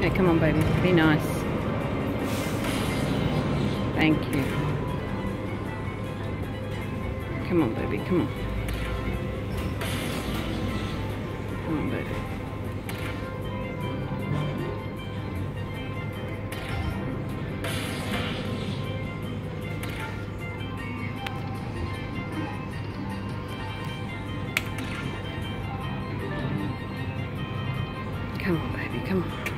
Yeah, come on, baby. Be nice. Thank you. Come on, baby. Come on. Come on, baby. Come on, baby. Come on.